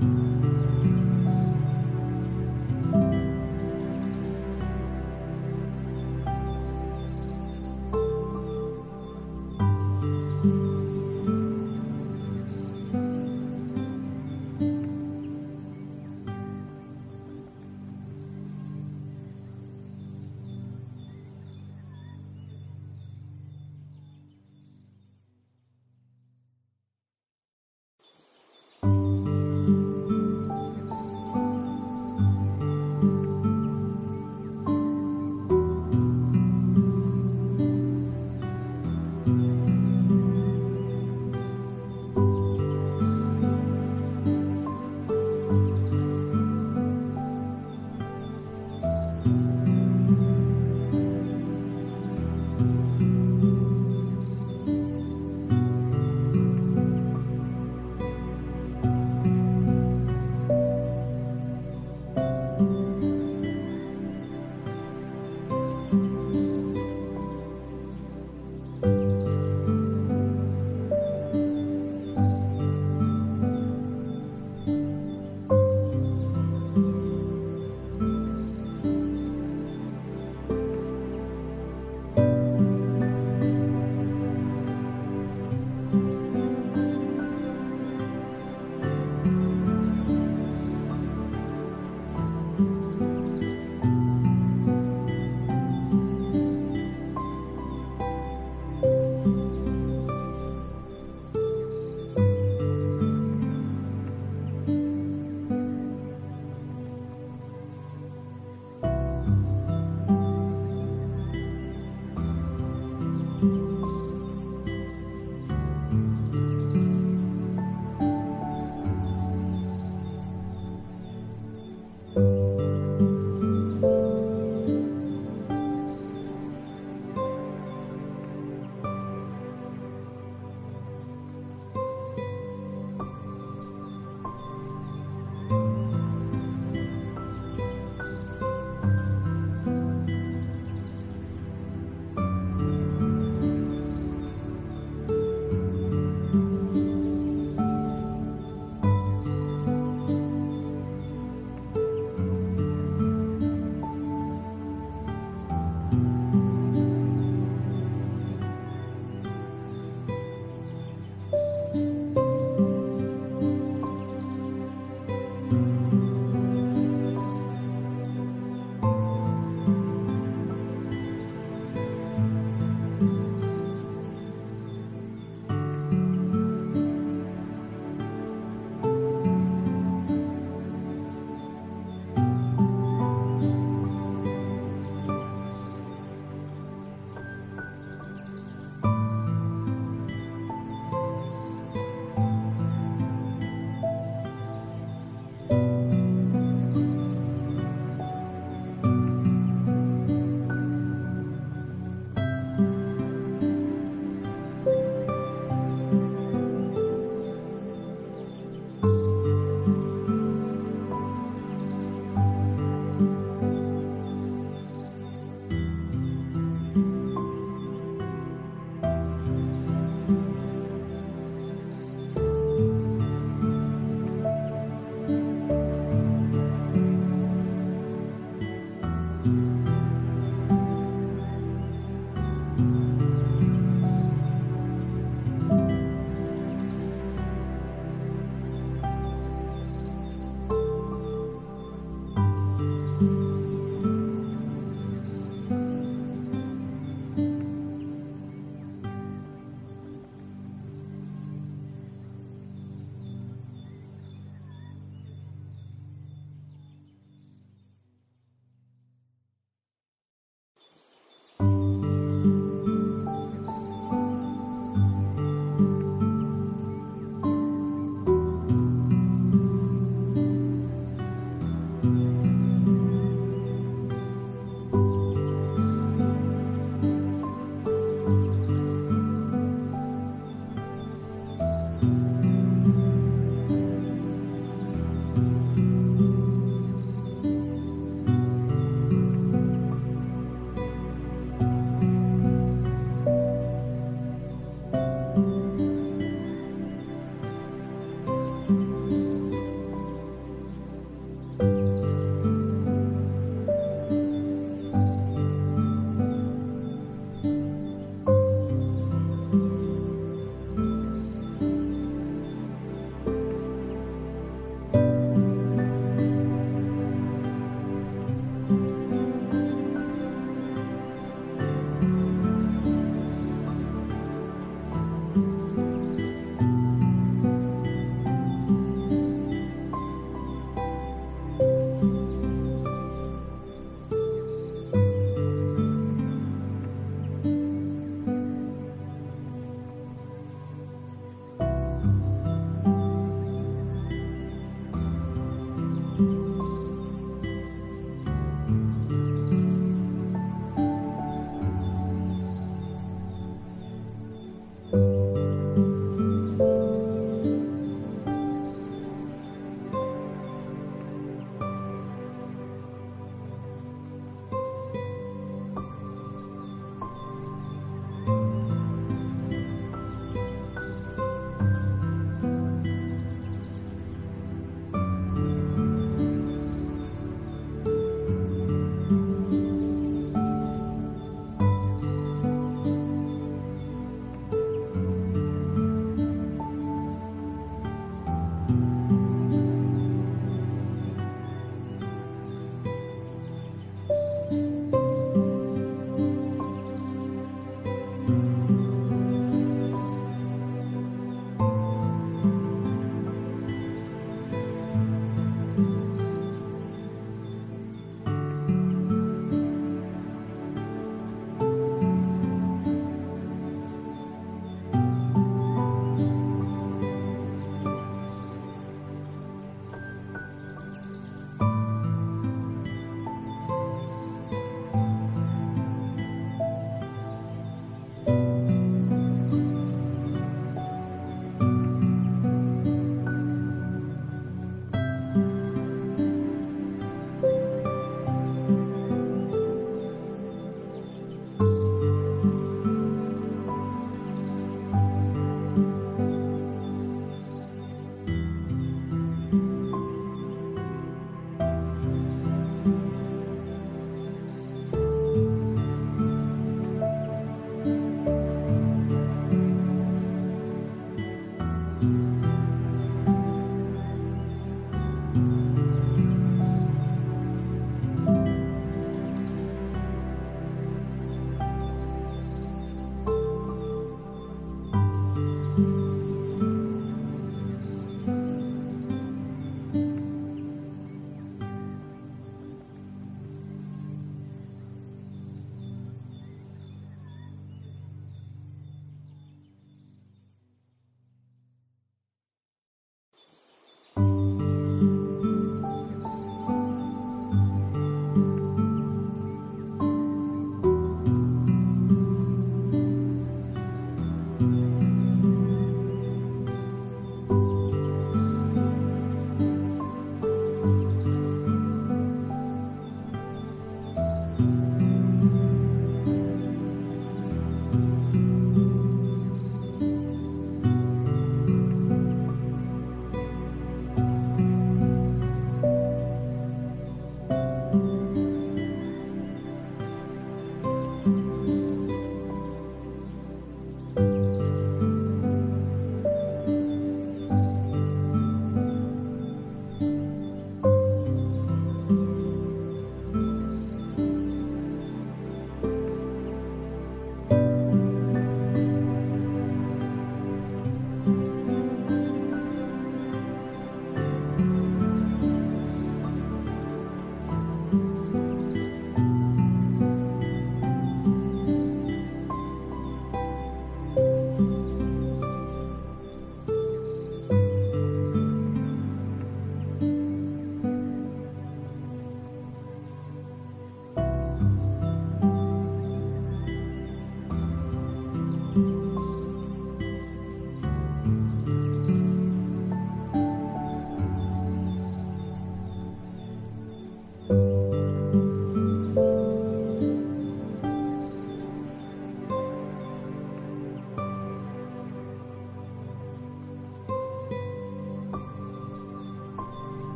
Mm-hmm.